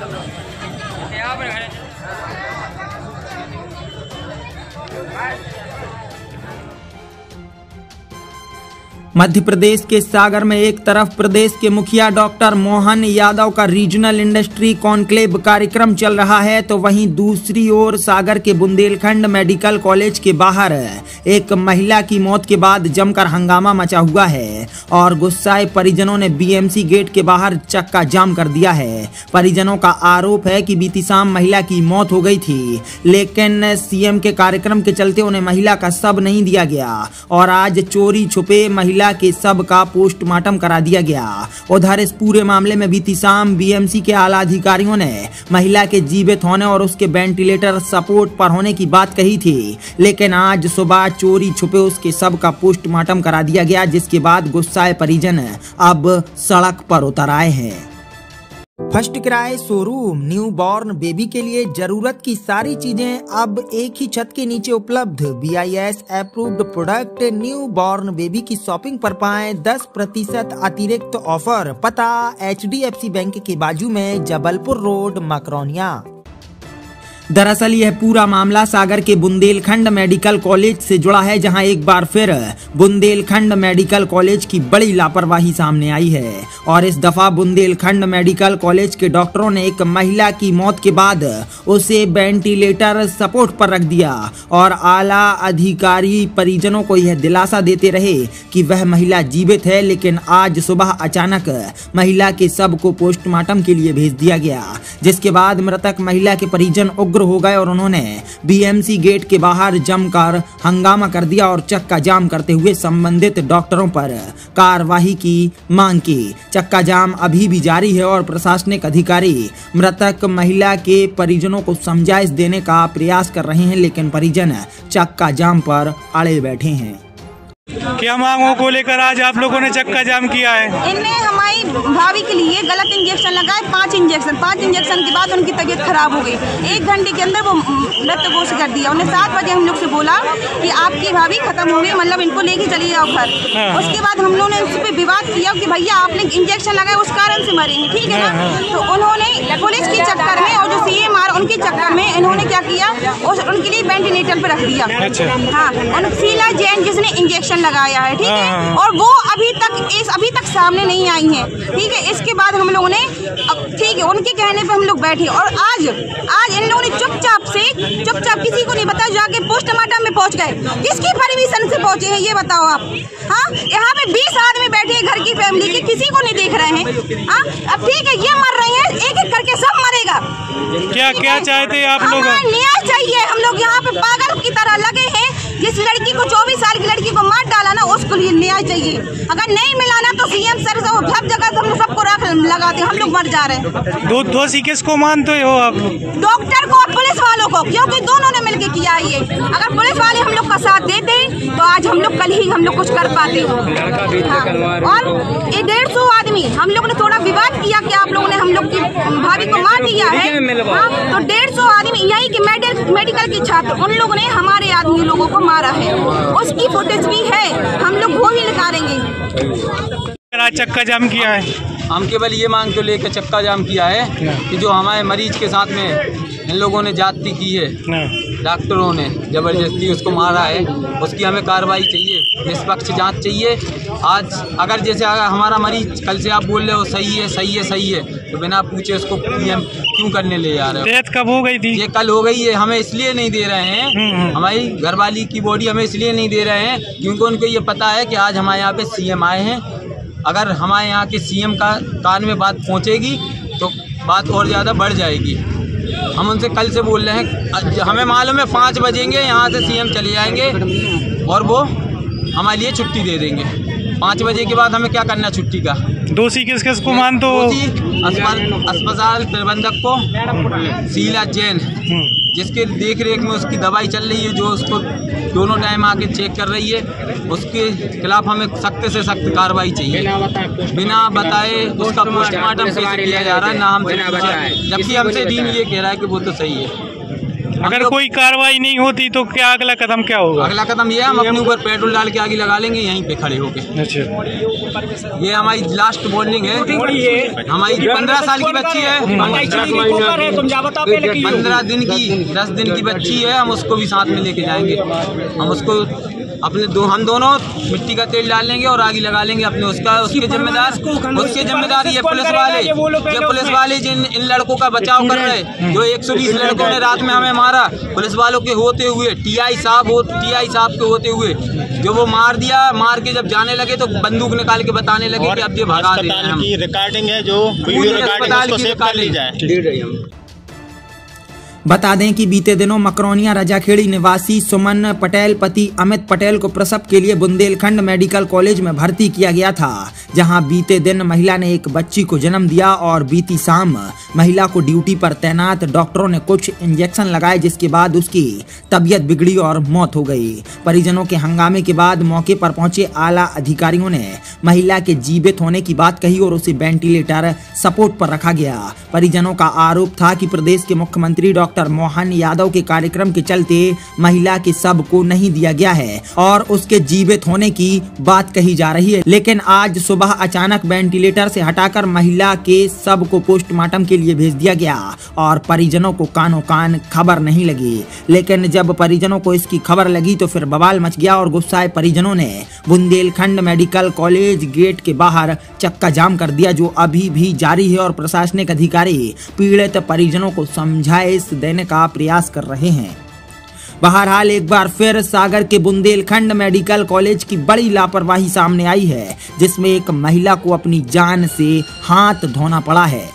यहाँ पर मध्य प्रदेश के सागर में एक तरफ़ प्रदेश के मुखिया डॉक्टर मोहन यादव का रीजनल इंडस्ट्री कॉन्क्लेव कार्यक्रम चल रहा है तो वहीं दूसरी ओर सागर के बुंदेलखंड मेडिकल कॉलेज के बाहर, एक महिला की मौत के बाद जमकर हंगामा मचा हुआ है और गुस्साए परिजनों ने बीएमसी गेट के बाहर चक्का जाम कर दिया है। परिजनों का आरोप है कि बीती शाम महिला की मौत हो गई थी, लेकिन सीएम के कार्यक्रम के चलते उन्हें महिला का शव नहीं दिया गया और आज चोरी छुपे महिला के सब का पोस्टमार्टम करा दिया गया। उधर इस पूरे मामले में बीती शाम बीएमसी के आला अधिकारियों ने महिला के जीवित होने और उसके वेंटिलेटर सपोर्ट पर होने की बात कही थी। लेकिन आज सुबह चोरी छुपे उसके सब का पोस्टमार्टम करा दिया गया, जिसके बाद गुस्साए परिजन अब सड़क पर उतर आए हैं। फ़र्स्ट किराए शोरूम न्यू बॉर्न बेबी के लिए ज़रूरत की सारी चीज़ें अब एक ही छत के नीचे उपलब्ध। B I S approved product newborn baby की शॉपिंग पर पाएँ 10 प्रतिशत अतिरिक्त ऑफ़र पता H D F C bank के बाजू में जबलपुर रोड, मकरौनिया। दरअसल यह पूरा मामला सागर के बुंदेलखंड मेडिकल कॉलेज से जुड़ा है, जहाँ एक बार फिर बुंदेलखंड मेडिकल कॉलेज की बड़ी लापरवाही सामने आई है। और इस दफ़ा बुंदेलखंड मेडिकल कॉलेज के डॉक्टरों ने एक महिला की मौत के बाद उसे वेंटिलेटर सपोर्ट पर रख दिया और आला अधिकारी परिजनों को यह दिलासा देते रहे कि वह महिला जीवित है, लेकिन आज सुबह अचानक महिला के शव को पोस्टमार्टम के लिए भेज दिया गया, जिसके बाद मृतक महिला के परिजन उग्र उग्र हो गए और उन्होंने बीएमसी गेट के बाहर जमकर हंगामा कर दिया और चक्का जाम करते हुए संबंधित डॉक्टरों पर कार्रवाई की मांग की। चक्का जाम अभी भी जारी है और प्रशासनिक अधिकारी मृतक महिला के परिजनों को समझाइश देने का प्रयास कर रहे हैं लेकिन परिजन चक्का जाम पर अड़े बैठे हैं। क्या मांगों को लेकर आज आप लोगों ने चक्का जाम किया है? इनने हमारी भाभी लिए गलत इंजेक्शन लगाए पाँच इंजेक्शन। पाँच इंजेक्शन के बाद उनकी तबीयत खराब हो गई। एक घंटे के अंदर वो मृत घोष कर दिया। उन्हें सात बजे हम लोग से बोला कि आपकी भाभी खत्म हो गई मतलब इनको लेके चली जाओ घर। हाँ। उसके बाद हम लोगों ने उस पर विवाद किया कि भैया आपने इंजेक्शन लगाए उस कारण से मरेंगे ठीक है ना? तो उन्होंने पुलिस के चक्कर में और जो सी एम आर उनके चक्कर में इन्होंने क्या किया? उस उनके लिए वेंटिलेटर पे रख दिया। अच्छा। हाँ उन शीला जैन जिसने इंजेक्शन लगाया है ठीक हाँ, है हाँ। और वो तक इस अभी तक सामने नहीं आई हैं। ठीक है इसके बाद हम लोगों ने अब ठीक है उनके कहने पे हम लोग बैठे और आज आज इन लोगों ने चुपचाप से चुपचाप किसी को नहीं बताया जाके पोस्टमार्टम में पहुँच गए। किसकी परमिशन से पहुँचे हैं ये बताओ आप? हाँ यहाँ पे बीस आदमी बैठे हैं घर की फैमिली के किसी को नहीं देख रहे हैं। हाँ अब ठीक है ये मर रहे हैं एक एक करके सब मरेगा। क्या क्या चाहते हैं आप लोग? न्याय चाहिए हम लोग यहाँ पे पागल की तरह लगे हैं जिस लड़की को 24 साल की लड़की को मार डाला ना उसको लिए न्याय चाहिए अगर नहीं मिला ना तो सीएम सर सब जगह से हम सबको रख लगाते हम लोग मर जा रहे हैं। दो दोषी किसको मानते हो आप? डॉक्टर को और पुलिस वालों को क्योंकि दोनों ने मिलकर किया है ये। अगर साथ देते तो आज हम लोग कल ही हम लोग कुछ कर पाते हाँ। और ये डेढ़ सौ आदमी हम लोग ने थोड़ा विवाद किया कि आप लोगों ने हम लोग की भाभी को मार दिया है। हाँ, तो डेढ़ सौ आदमी यही की मेडिकल मेडिकल के छात्र उन लोगों ने हमारे आदमी लोगों को मारा है। उसकी फुटेज भी है हम लोग वो भी निकालेंगे। चक्का जाम किया है। हम केवल ये मांग को लेकर चक्का जाम किया है कि जो हमारे मरीज़ के साथ में इन लोगों ने जाति की है। डॉक्टरों ने ज़बरदस्ती उसको मारा है। उसकी हमें कार्रवाई चाहिए निष्पक्ष जाँच चाहिए। आज अगर जैसे अगर हमारा मरीज़ कल से आप बोल रहे हो सही है सही है सही है तो बिना पूछे उसको पीएम क्यों करने ले जा रहे हो? डेथ कब हो गई थी? ये कल हो गई है हमें इसलिए नहीं दे रहे हम्म, हैं। हम्म। हमारी घरवाली की बॉडी हमें इसलिए नहीं दे रहे हैं क्योंकि उनको ये पता है कि आज हमारे यहाँ पे सीएम आए हैं। अगर हमारे यहाँ के सीएम का कान में बात पहुँचेगी तो बात और ज़्यादा बढ़ जाएगी। हम उनसे कल से बोल रहे हैं हमें मालूम है पाँच बजेंगे, यहाँ से सीएम चले जाएँगे और वो हमारे लिए छुट्टी दे देंगे। पाँच बजे के बाद हमें क्या करना छुट्टी का? दोषी किस किस को मानते हो? दोषी अस्पताल अस्पताल प्रबंधक को शीला जैन। हम्म, जिसके देख रेख में उसकी दवाई चल रही है जो उसको दोनों टाइम आके चेक कर रही है उसके खिलाफ हमें सख्त से सख्त कार्रवाई चाहिए। बिना बताए उसका पोस्टमार्टम कैसे किया जा रहा है ना हमसे जबकि हमसे डीन ये कह रहा है कि वो तो सही है। अगर कोई कार्रवाई नहीं होती तो क्या अगला कदम क्या होगा? अगला कदम ये हम अपने ऊपर पेट्रोल डाल के आगे लगा लेंगे यहीं पे खड़े होके। अच्छा। ये हमारी लास्ट वार्निंग है। हमारी पंद्रह साल की बच्ची है। पंद्रह दिन की दस दिन की बच्ची है हम उसको भी साथ में लेके जाएँगे। हम उसको अपने दो हम दोनों मिट्टी का तेल डाल लेंगे और आगे लगा लेंगे अपने उसका उसके जिम्मेदार उसके जिम्मेदार ये पुलिस वाले ये पुलिस वाले जिन इन लड़कों का बचाव कर रहे जो 120 लड़कों ने रात में हमें मारा पुलिस वालों के होते हुए टीआई साहब हो टीआई साहब के होते हुए जो वो मार दिया मार के जब जाने लगे तो बंदूक निकाल के बताने लगे कि अब ये भगा दे हैं रिकॉर्डिंग है जो वीडियो रिकॉर्डिंग अस्पताल उसको की सेव कर ली जाए। बता दें कि बीते दिनों मकरौनिया रजाखेड़ी निवासी सुमन पटेल, पति अमित पटेल को प्रसव के लिए बुंदेलखंड मेडिकल कॉलेज में भर्ती किया गया था, जहाँ बीते दिन महिला ने एक बच्ची को जन्म दिया और बीती शाम महिला को ड्यूटी पर तैनात डॉक्टरों ने कुछ इंजेक्शन लगाए, जिसके बाद उसकी तबीयत बिगड़ी और मौत हो गई। परिजनों के हंगामे के बाद मौके पर पहुँचे आला अधिकारियों ने महिला के जीवित होने की बात कही और उसे वेंटिलेटर सपोर्ट पर रखा गया। परिजनों का आरोप था कि प्रदेश के मुख्यमंत्री डॉक्टर मोहन यादव के कार्यक्रम के चलते महिला के सबको नहीं दिया गया है और उसके जीवित होने की बात कही जा रही है। लेकिन आज सुबह अचानक वेंटिलेटर से हटाकर महिला के सबको पोस्टमार्टम के लिए भेज दिया गया और परिजनों को कानो कान खबर नहीं लगी। लेकिन जब परिजनों को इसकी खबर लगी तो फिर बवाल मच गया और गुस्साए परिजनों ने बुंदेलखंड मेडिकल कॉलेज गेट के बाहर चक्का जाम कर दिया, जो अभी भी जारी है और प्रशासनिक अधिकारी पीड़ित परिजनों को समझाइश देने का प्रयास कर रहे हैं। बहरहाल एक बार फिर सागर के बुंदेलखंड मेडिकल कॉलेज की बड़ी लापरवाही सामने आई है, जिसमें एक महिला को अपनी जान से हाथ धोना पड़ा है।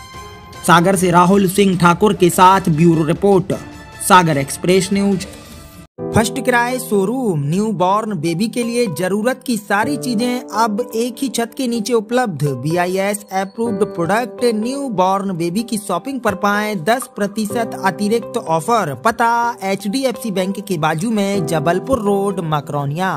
सागर से राहुल सिंह ठाकुर के साथ bureau report, Sagar express news first किराए शोरूम न्यू बॉर्न बेबी के लिए ज़रूरत की सारी चीज़ें अब एक ही छत के नीचे उपलब्ध। B I S approved product newborn baby की शॉपिंग पर पाए 10 प्रतिशत अतिरिक्त ऑफ़र पता H D F C bank के बाजू में जबलपुर रोड, मकरौनिया।